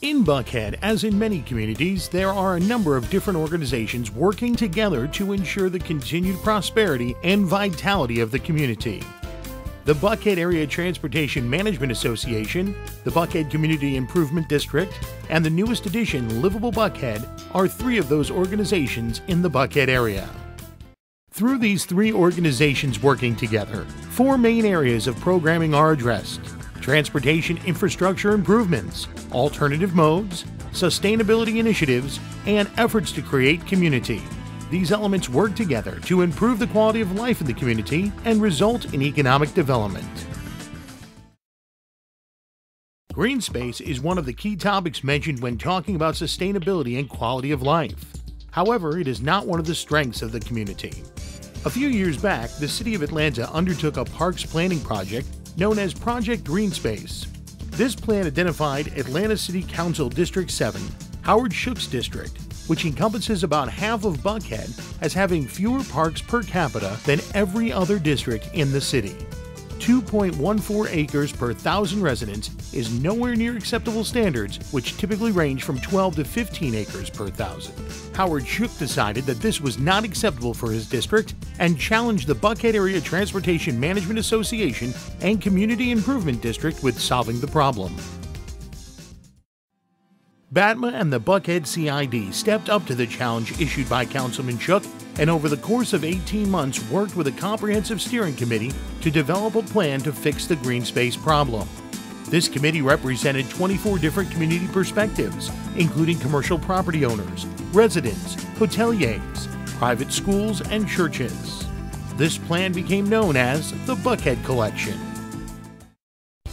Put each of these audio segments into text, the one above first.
In Buckhead, as in many communities, there are a number of different organizations working together to ensure the continued prosperity and vitality of the community. The Buckhead Area Transportation Management Association, the Buckhead Community Improvement District, and the newest addition, Livable Buckhead, are three of those organizations in the Buckhead area. Through these three organizations working together, four main areas of programming are addressed transportation infrastructure improvements, alternative modes, sustainability initiatives, and efforts to create community. These elements work together to improve the quality of life in the community and result in economic development. Green space is one of the key topics mentioned when talking about sustainability and quality of life. However, it is not one of the strengths of the community. A few years back, the City of Atlanta undertook a parks planning project known as Project Green Space. This plan identified Atlanta City Council District 7, Howard Shook's District, which encompasses about half of Buckhead as having fewer parks per capita than every other district in the city. 2.14 acres per thousand residents is nowhere near acceptable standards, which typically range from 12 to 15 acres per thousand. Howard Shook decided that this was not acceptable for his district and challenged the Buckhead Area Transportation Management Association and Community Improvement District with solving the problem. BATMA and the Buckhead CID stepped up to the challenge issued by Councilman Shook and over the course of 18 months worked with a comprehensive steering committee to develop a plan to fix the green space problem. This committee represented 24 different community perspectives, including commercial property owners, residents, hoteliers, private schools, and churches. This plan became known as the Buckhead Collection.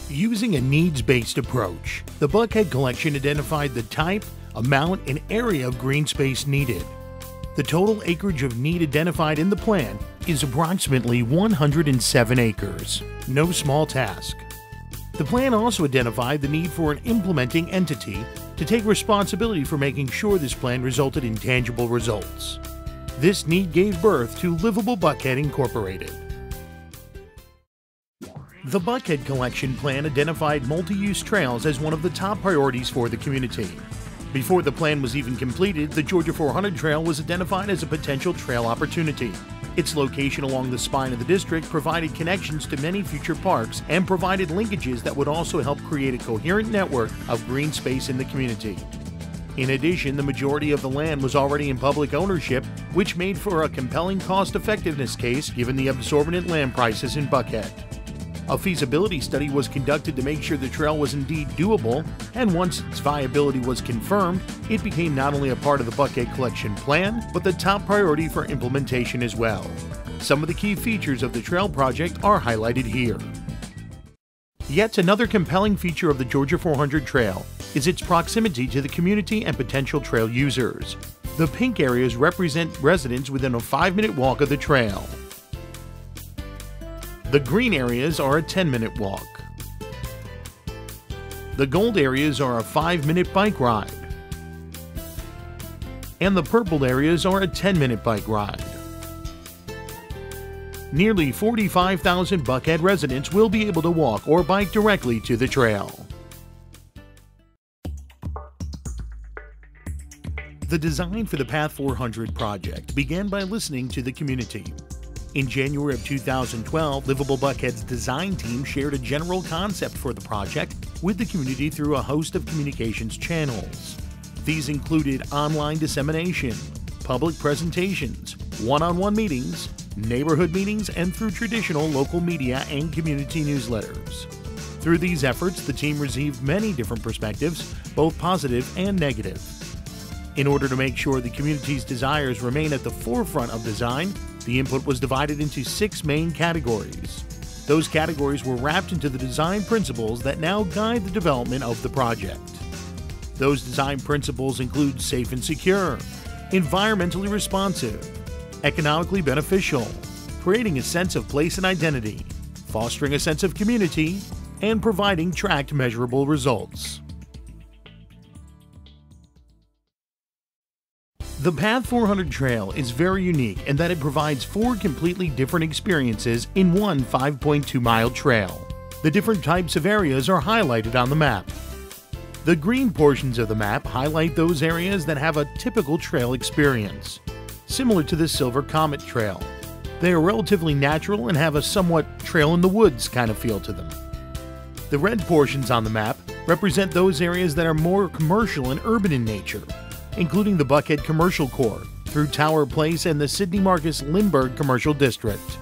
Using a needs based approach, the Buckhead Collection identified the type, amount, and area of green space needed. The total acreage of need identified in the plan is approximately 107 acres. No small task. The plan also identified the need for an implementing entity to take responsibility for making sure this plan resulted in tangible results. This need gave birth to Livable Buckhead Incorporated. The Buckhead Collection Plan identified multi use trails as one of the top priorities for the community. Before the plan was even completed, the Georgia 400 Trail was identified as a potential trail opportunity. Its location along the spine of the district provided connections to many future parks and provided linkages that would also help create a coherent network of green space in the community. In addition, the majority of the land was already in public ownership, which made for a compelling cost effectiveness case given the absorbent land prices in Buckhead. A feasibility study was conducted to make sure the trail was indeed doable, and once its viability was confirmed, it became not only a part of the Buckhead Collection plan, but the top priority for implementation as well. Some of the key features of the trail project are highlighted here. Yet another compelling feature of the Georgia 400 Trail is its proximity to the community and potential trail users. The pink areas represent residents within a five minute walk of the trail. The green areas are a 10 minute walk. The gold areas are a 5 minute bike ride. And the purple areas are a 10 minute bike ride. Nearly 45,000 Buckhead residents will be able to walk or bike directly to the trail. The design for the Path 400 project began by listening to the community. In January of 2012, Livable Buckhead's design team shared a general concept for the project with the community through a host of communications channels. These included online dissemination, public presentations, one on one meetings, neighborhood meetings, and through traditional local media and community newsletters. Through these efforts, the team received many different perspectives, both positive and negative. In order to make sure the community's desires remain at the forefront of design, the input was divided into six main categories. Those categories were wrapped into the design principles that now guide the development of the project. Those design principles include safe and secure, environmentally responsive, economically beneficial, creating a sense of place and identity, fostering a sense of community, and providing tracked measurable results. The Path 400 Trail is very unique in that it provides four completely different experiences in one 5.2 mile trail. The different types of areas are highlighted on the map. The green portions of the map highlight those areas that have a typical trail experience, similar to the Silver Comet Trail. They are relatively natural and have a somewhat trail in the woods kind of feel to them. The red portions on the map represent those areas that are more commercial and urban in nature, including the Buckhead Commercial Core, through Tower Place and the Sidney Marcus Lindbergh Commercial District.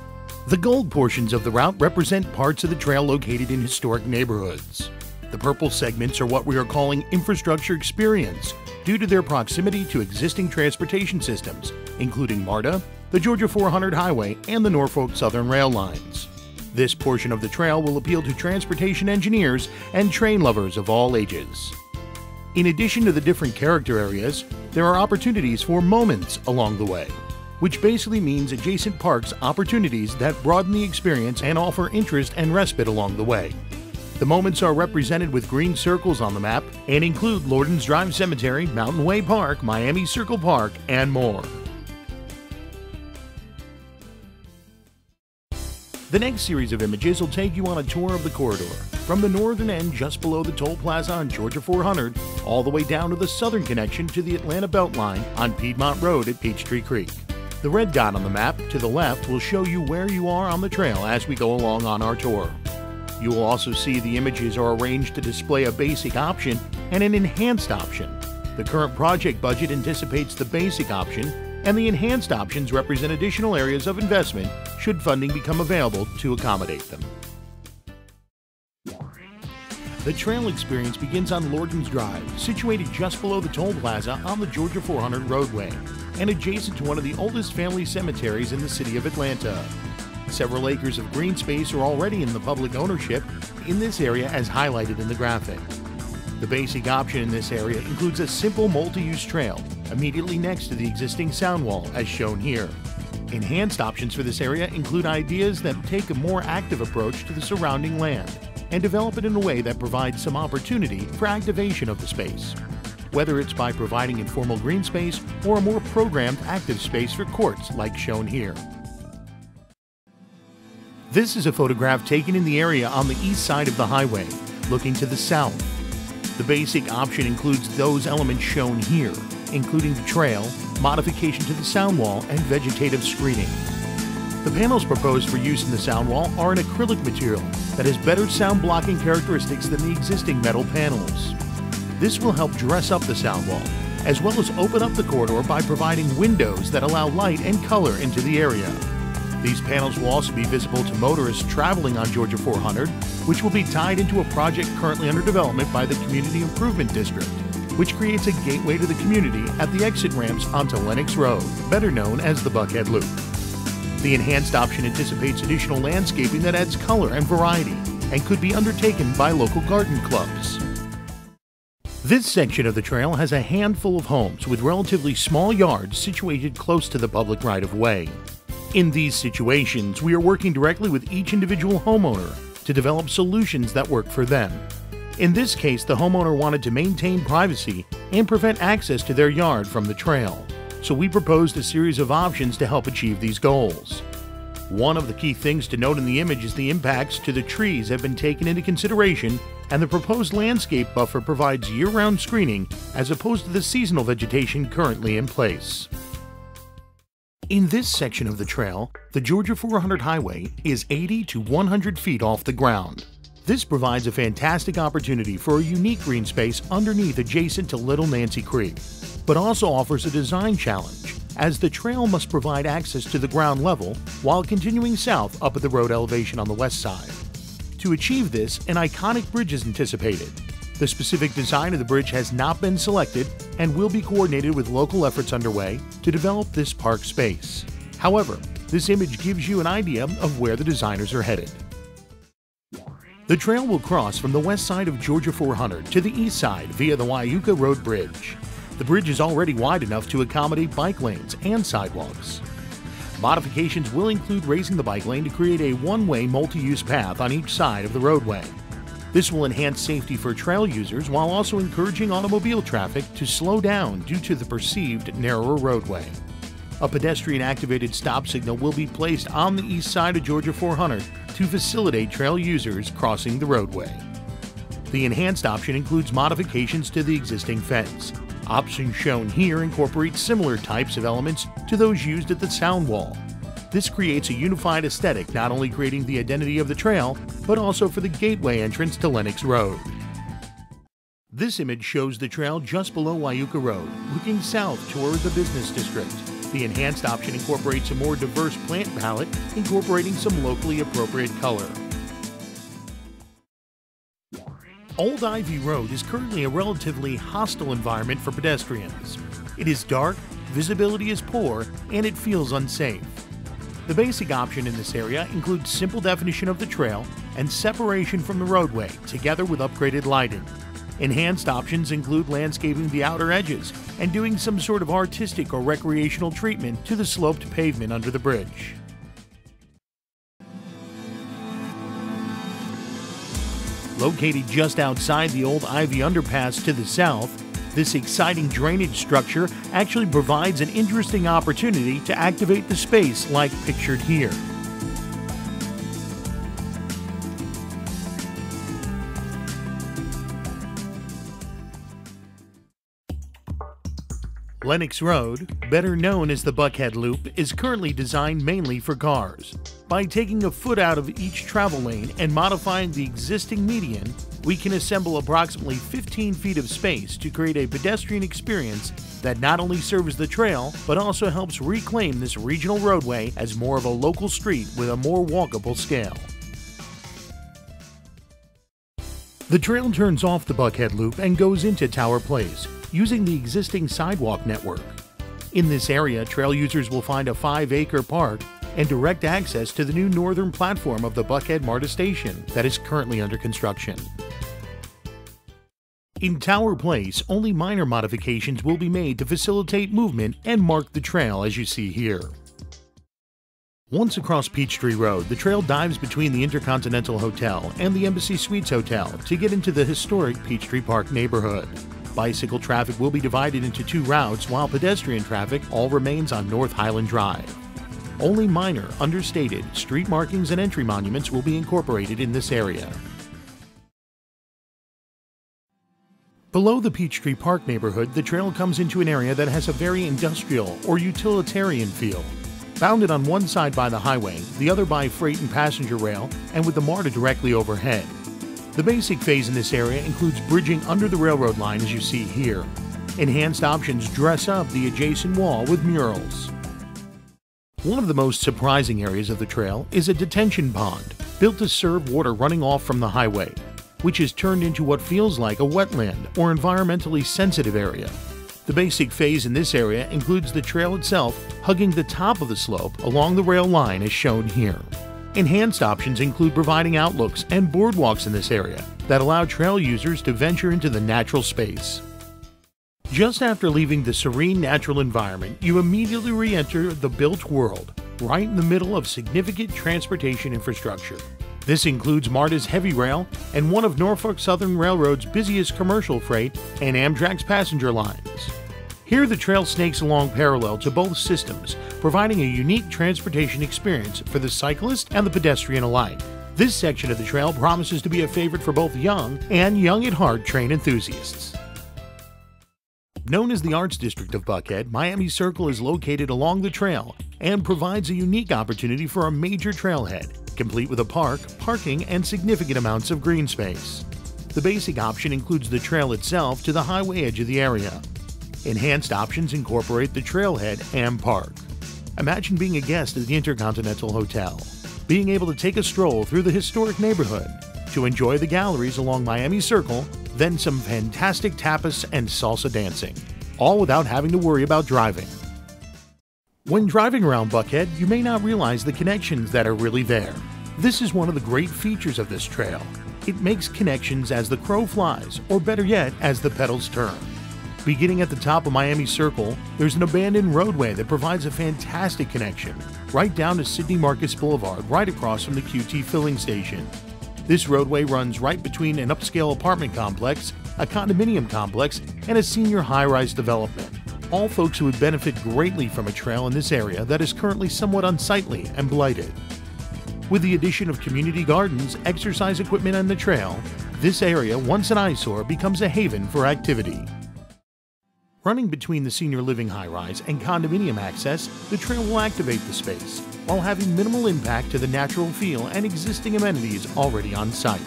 The gold portions of the route represent parts of the trail located in historic neighborhoods. The purple segments are what we are calling infrastructure experience due to their proximity to existing transportation systems, including MARTA, the Georgia 400 Highway, and the Norfolk Southern Rail lines. This portion of the trail will appeal to transportation engineers and train lovers of all ages. In addition to the different character areas, there are opportunities for moments along the way, which basically means adjacent parks opportunities that broaden the experience and offer interest and respite along the way. The moments are represented with green circles on the map and include Loridans Drive Cemetery, Mountain Way Park, Miami Circle Park, and more. The next series of images will take you on a tour of the corridor, from the northern end just below the toll plaza on Georgia 400, all the way down to the southern connection to the Atlanta Beltline on Piedmont Road at Peachtree Creek. The red dot on the map to the left will show you where you are on the trail as we go along on our tour. You will also see the images are arranged to display a basic option and an enhanced option. The current project budget anticipates the basic option, and the enhanced options represent additional areas of investment should funding become available to accommodate them. The trail experience begins on Loridans Drive, situated just below the toll plaza on the Georgia 400 roadway, and adjacent to one of the oldest family cemeteries in the city of Atlanta. Several acres of green space are already in the public ownership in this area as highlighted in the graphic. The basic option in this area includes a simple multi-use trail immediately next to the existing sound wall as shown here. Enhanced options for this area include ideas that take a more active approach to the surrounding land and develop it in a way that provides some opportunity for activation of the space. Whether it's by providing informal green space or a more programmed active space for courts like shown here. This is a photograph taken in the area on the east side of the highway, looking to the south. The basic option includes those elements shown here, including the trail, modification to the sound wall, and vegetative screening. The panels proposed for use in the sound wall are an acrylic material that has better sound blocking characteristics than the existing metal panels. This will help dress up the sound wall, as well as open up the corridor by providing windows that allow light and color into the area. These panels will also be visible to motorists traveling on Georgia 400, which will be tied into a project currently under development by the Community Improvement District, which creates a gateway to the community at the exit ramps onto Lenox Road, better known as the Buckhead Loop. The enhanced option anticipates additional landscaping that adds color and variety and could be undertaken by local garden clubs. This section of the trail has a handful of homes with relatively small yards situated close to the public right of way. In these situations, we are working directly with each individual homeowner to develop solutions that work for them. In this case, the homeowner wanted to maintain privacy and prevent access to their yard from the trail, so we proposed a series of options to help achieve these goals. One of the key things to note in the image is the impacts to the trees have been taken into consideration, and the proposed landscape buffer provides year round screening as opposed to the seasonal vegetation currently in place. In this section of the trail, the Georgia 400 highway is 80 to 100 feet off the ground. This provides a fantastic opportunity for a unique green space underneath adjacent to Little Nancy Creek, but also offers a design challenge, as the trail must provide access to the ground level while continuing south up at the road elevation on the west side. To achieve this, an iconic bridge is anticipated, the specific design of the bridge has not been selected and will be coordinated with local efforts underway to develop this park space. However, this image gives you an idea of where the designers are headed. The trail will cross from the west side of Georgia 400 to the east side via the Wieuca Road Bridge. The bridge is already wide enough to accommodate bike lanes and sidewalks. Modifications will include raising the bike lane to create a one-way multi-use path on each side of the roadway. This will enhance safety for trail users while also encouraging automobile traffic to slow down due to the perceived narrower roadway. A pedestrian activated stop signal will be placed on the east side of Georgia 400 to facilitate trail users crossing the roadway. The enhanced option includes modifications to the existing fence. Options shown here incorporate similar types of elements to those used at the sound wall. This creates a unified aesthetic, not only creating the identity of the trail, but also for the gateway entrance to Lenox Road. This image shows the trail just below Wieuca Road, looking south toward the business district. The enhanced option incorporates a more diverse plant palette, incorporating some locally appropriate color. Old Ivy Road is currently a relatively hostile environment for pedestrians. It is dark, visibility is poor, and it feels unsafe. The basic option in this area includes simple definition of the trail and separation from the roadway, together with upgraded lighting. Enhanced options include landscaping the outer edges and doing some sort of artistic or recreational treatment to the sloped pavement under the bridge. Located just outside the old Ivy Underpass to the south, this exciting drainage structure actually provides an interesting opportunity to activate the space like pictured here. Lenox Road, better known as the Buckhead Loop, is currently designed mainly for cars. By taking a foot out of each travel lane and modifying the existing median, we can assemble approximately 15 feet of space to create a pedestrian experience that not only serves the trail, but also helps reclaim this regional roadway as more of a local street with a more walkable scale. The trail turns off the Buckhead Loop and goes into Tower Place, using the existing sidewalk network. In this area, trail users will find a 5 acre park and direct access to the new northern platform of the Buckhead MARTA station that is currently under construction. In Tower Place, only minor modifications will be made to facilitate movement and mark the trail as you see here. Once across Peachtree Road, the trail dives between the Intercontinental Hotel and the Embassy Suites Hotel to get into the historic Peachtree Park neighborhood. Bicycle traffic will be divided into two routes while pedestrian traffic all remains on North Highland Drive. Only minor, understated street markings and entry monuments will be incorporated in this area. Below the Peachtree Park neighborhood, the trail comes into an area that has a very industrial or utilitarian feel. Bounded on one side by the highway, the other by freight and passenger rail, and with the MARTA directly overhead. The basic phase in this area includes bridging under the railroad line as you see here. Enhanced options dress up the adjacent wall with murals. One of the most surprising areas of the trail is a detention pond, built to serve water running off from the highway, which is turned into what feels like a wetland or environmentally sensitive area. The basic phase in this area includes the trail itself hugging the top of the slope along the rail line as shown here. Enhanced options include providing outlooks and boardwalks in this area that allow trail users to venture into the natural space. Just after leaving the serene natural environment, you immediately re enter the built world, right in the middle of significant transportation infrastructure. This includes MARTA's heavy rail and one of Norfolk Southern Railroad's busiest commercial freight and Amtrak's passenger lines. Here, the trail snakes along parallel to both systems, providing a unique transportation experience for the cyclist and the pedestrian alike. This section of the trail promises to be a favorite for both young and young at heart train enthusiasts. Known as the Arts District of Buckhead, Miami Circle is located along the trail and provides a unique opportunity for a major trailhead, complete with a park, parking, and significant amounts of green space. The basic option includes the trail itself to the highway edge of the area, Enhanced options incorporate the trailhead and park. Imagine being a guest at the Intercontinental Hotel, being able to take a stroll through the historic neighborhood, to enjoy the galleries along Miami Circle, then some fantastic tapas and salsa dancing, all without having to worry about driving. When driving around Buckhead, you may not realize the connections that are really there. This is one of the great features of this trail. It makes connections as the crow flies, or better yet, as the pedals turn. Beginning at the top of Miami Circle, there's an abandoned roadway that provides a fantastic connection, right down to Sidney Marcus Boulevard, right across from the QT filling station. This roadway runs right between an upscale apartment complex, a condominium complex, and a senior high rise development. All folks who would benefit greatly from a trail in this area that is currently somewhat unsightly and blighted. With the addition of community gardens, exercise equipment, and the trail, this area, once an eyesore, becomes a haven for activity. Running between the senior living high rise and condominium access, the trail will activate the space while having minimal impact to the natural feel and existing amenities already on site.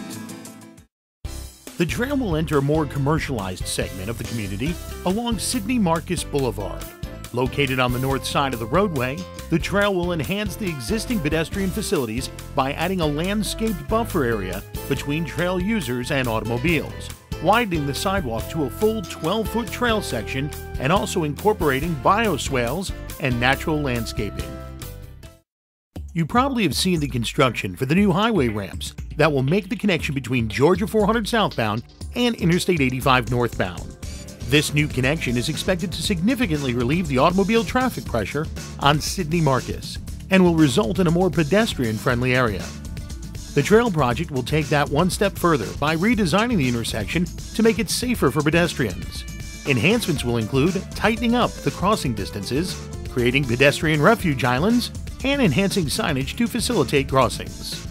The trail will enter a more commercialized segment of the community along Sidney Marcus Boulevard. Located on the north side of the roadway, the trail will enhance the existing pedestrian facilities by adding a landscaped buffer area between trail users and automobiles, widening the sidewalk to a full 12 foot trail section and also incorporating bioswales and natural landscaping. You probably have seen the construction for the new highway ramps that will make the connection between Georgia 400 southbound and Interstate 85 northbound. This new connection is expected to significantly relieve the automobile traffic pressure on Sidney Marcus and will result in a more pedestrian friendly area. The trail project will take that one step further by redesigning the intersection to make it safer for pedestrians. Enhancements will include tightening up the crossing distances, creating pedestrian refuge islands, and enhancing signage to facilitate crossings.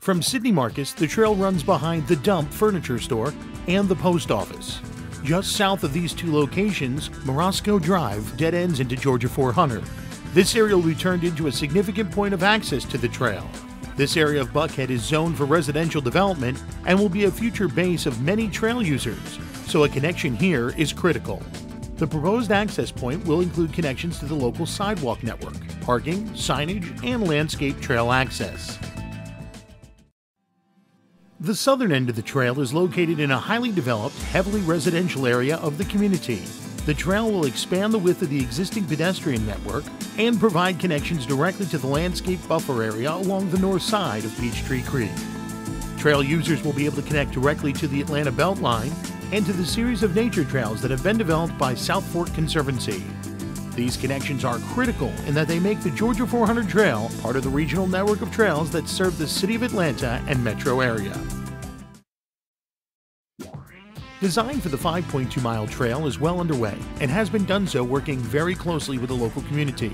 From Sidney Marcus, the trail runs behind the Dump Furniture Store and the post office. Just south of these two locations, Morosgo Drive dead ends into Georgia 400. This area will be turned into a significant point of access to the trail. This area of Buckhead is zoned for residential development and will be a future base of many trail users, so a connection here is critical. The proposed access point will include connections to the local sidewalk network, parking, signage, and landscape trail access. The southern end of the trail is located in a highly developed, heavily residential area of the community. The trail will expand the width of the existing pedestrian network and provide connections directly to the landscape buffer area along the north side of Peachtree Creek. Trail users will be able to connect directly to the Atlanta Beltline and to the series of nature trails that have been developed by South Fork Conservancy. These connections are critical in that they make the Georgia 400 Trail part of the regional network of trails that serve the city of Atlanta and metro area. Design for the 5.2 mile trail is well underway and has been done so working very closely with the local community.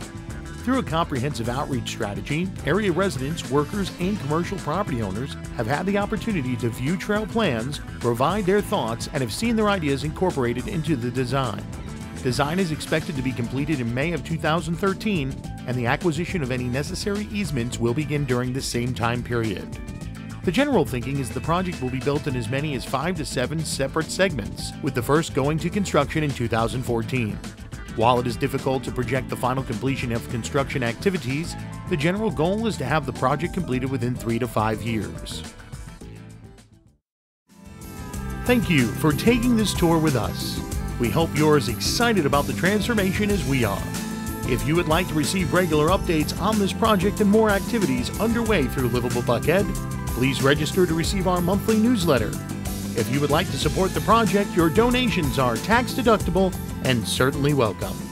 Through a comprehensive outreach strategy, area residents, workers, and commercial property owners have had the opportunity to view trail plans, provide their thoughts, and have seen their ideas incorporated into the design. Design is expected to be completed in May of 2013, and the acquisition of any necessary easements will begin during the same time period. The general thinking is the project will be built in as many as five to seven separate segments, with the first going to construction in 2014. While it is difficult to project the final completion of construction activities, the general goal is to have the project completed within three to five years. Thank you for taking this tour with us. We hope you're as excited about the transformation as we are. If you would like to receive regular updates on this project and more activities underway through Livable Buckhead, please register to receive our monthly newsletter. If you would like to support the project, your donations are tax deductible and certainly welcome.